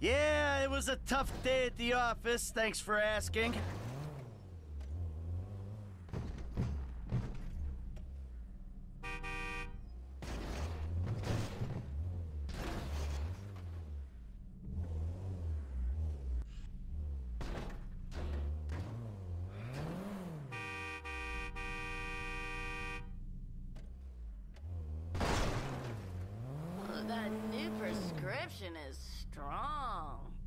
Yeah, it was a tough day at the office. Thanks for asking. That new prescription is strong.